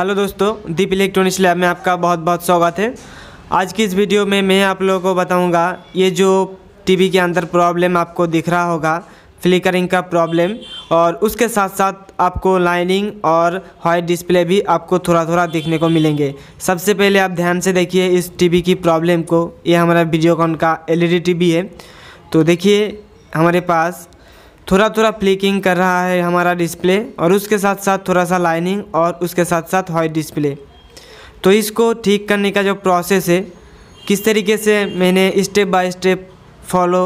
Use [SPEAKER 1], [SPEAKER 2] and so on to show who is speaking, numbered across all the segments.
[SPEAKER 1] Hello दोस्तों, दीप electronics lab में आपका बहुत बहुत स्वागत है। आज की इस वीडियो में मैं आप लोगों को बताऊँगा, ये जो टीवी के अंदर प्रॉब्लम आपको दिख रहा होगा, फ्लिकरिंग का प्रॉब्लम, और उसके साथ साथ आपको लाइनिंग और वाइट डिस्प्ले भी आपको थोड़ा थोड़ा देखने को मिलेंगे। सबसे पहले आप ध्यान से देखिए इस टीवी की प्रॉब्लम को, ये हमारा वीडियोकॉन का एलईडी टीवी है। तो देखिए, हमारे पास थोड़ा थोड़ा फ्लिकिंग कर रहा है हमारा डिस्प्ले और उसके साथ साथ थोड़ा सा लाइनिंग और उसके साथ साथ वाइट डिस्प्ले तो इसको ठीक करने का जो प्रोसेस है, किस तरीके से मैंने स्टेप बाय स्टेप फॉलो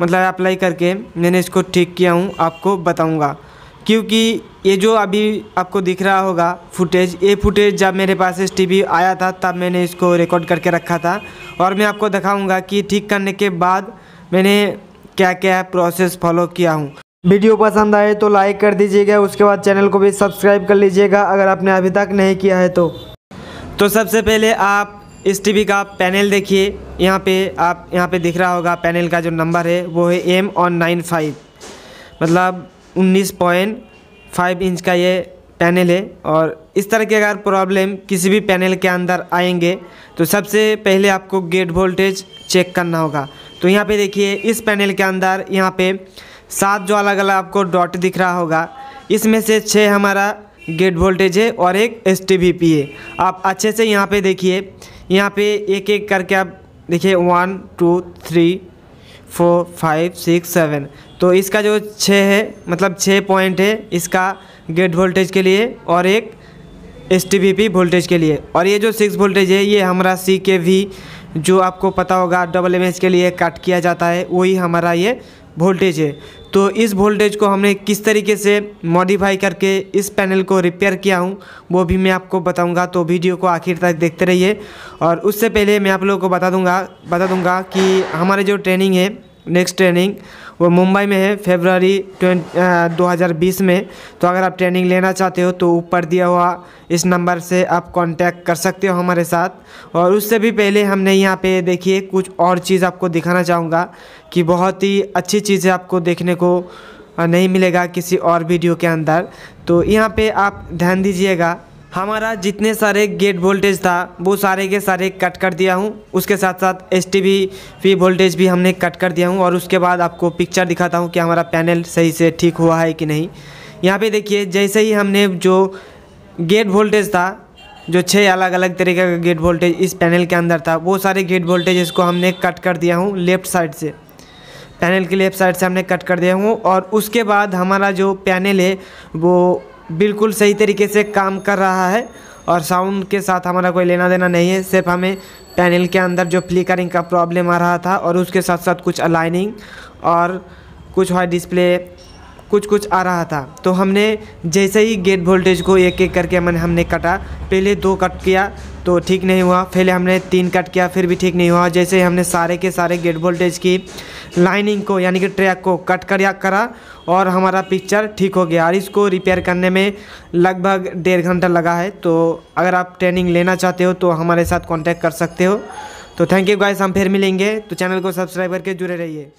[SPEAKER 1] मतलब अप्लाई करके मैंने इसको ठीक किया हूँ, आपको बताऊँगा। क्योंकि ये जो अभी आपको दिख रहा होगा फुटेज ये फुटेज जब मेरे पास एस टी आया था, तब मैंने इसको रिकॉर्ड करके रखा था। और मैं आपको दिखाऊँगा कि ठीक करने के बाद मैंने क्या क्या प्रोसेस फॉलो किया हूँ। वीडियो पसंद आए तो लाइक कर दीजिएगा, उसके बाद चैनल को भी सब्सक्राइब कर लीजिएगा, अगर आपने अभी तक नहीं किया है तो। तो सबसे पहले आप इस टीवी का पैनल देखिए। यहाँ पे आप, यहाँ पे दिख रहा होगा पैनल का जो नंबर है, वो है एम ऑन नाइन फाइव मतलब उन्नीस पॉइंट फाइव इंच का ये पैनल है और इस तरह के अगर प्रॉब्लम किसी भी पैनल के अंदर आएँगे तो सबसे पहले आपको गेट वोल्टेज चेक करना होगा। तो यहाँ पे देखिए, इस पैनल के अंदर यहाँ पे सात जो अलग अलग आपको डॉट दिख रहा होगा, इसमें से छः हमारा गेट वोल्टेज है और एक एस टी है। आप अच्छे से यहाँ पे देखिए, यहाँ पे एक एक करके आप देखिए one two three four five six seven तो इसका जो छः है मतलब छः पॉइंट है, इसका गेट वोल्टेज के लिए और एक एसटीवीपी वोल्टेज के लिए। और ये जो सिक्स वोल्टेज है, ये हमारा सी के वी जो आपको पता होगा डबल एमएच के लिए कट किया जाता है, वही हमारा ये वोल्टेज है। तो इस वोल्टेज को हमने किस तरीके से मॉडिफाई करके इस पैनल को रिपेयर किया हूँ, वो भी मैं आपको बताऊँगा तो वीडियो को आखिर तक देखते रहिए। और उससे पहले मैं आप लोगों को बता दूँगा बता दूँगा कि हमारे जो ट्रेनिंग है नेक्स्ट ट्रेनिंग वो मुंबई में है फेबररी दो हज़ार बीस में। तो अगर आप ट्रेनिंग लेना चाहते हो तो ऊपर दिया हुआ इस नंबर से आप कांटेक्ट कर सकते हो हमारे साथ। और उससे भी पहले हमने यहाँ पे देखिए, कुछ और चीज़ आपको दिखाना चाहूँगा कि बहुत ही अच्छी चीज़ें आपको देखने को नहीं मिलेगा किसी और वीडियो के अंदर। तो यहाँ पे आप ध्यान दीजिएगा हमारा जितने सारे गेट वोल्टेज था, वो सारे के सारे कट कर दिया हूँ। उसके साथ साथ एस टी वी वोल्टेज भी हमने कट कर दिया हूँ और उसके बाद आपको पिक्चर दिखाता हूँ कि हमारा पैनल सही से ठीक हुआ है कि नहीं। यहाँ पे देखिए, जैसे ही हमने जो गेट वोल्टेज था, जो छः अलग अलग तरीके का गेट वोल्टेज इस पैनल के अंदर था, वो सारे गेट वोल्टेज इसको हमने कट कर दिया हूँ लेफ़्ट साइड से। पैनल के लेफ़्ट साइड से हमने कट कर दिया हूँ और उसके बाद हमारा जो पैनल है, वो बिल्कुल सही तरीके से काम कर रहा है और साउंड के साथ हमारा कोई लेना देना नहीं है, सिर्फ़ हमें पैनल के अंदर जो फ्लिकरिंग का प्रॉब्लम आ रहा था और उसके साथ साथ कुछ अलाइनिंग और कुछ हाई डिस्प्ले कुछ कुछ आ रहा था। तो हमने जैसे ही गेट वोल्टेज को एक एक करके मैंने हमने कटा। पहले दो कट किया तो ठीक नहीं हुआ। पहले हमने तीन कट किया, फिर भी ठीक नहीं हुआ। जैसे ही हमने सारे के सारे गेट वोल्टेज की लाइनिंग को, यानी कि ट्रैक को कट कर या करा, और हमारा पिक्चर ठीक हो गया। और इसको रिपेयर करने में लगभग डेढ़ घंटा लगा है। तो अगर आप ट्रेनिंग लेना चाहते हो तो हमारे साथ कॉन्टैक्ट कर सकते हो। तो थैंक यू गाइस हम फिर मिलेंगे। तो चैनल को सब्सक्राइब करके जुड़े रहिए।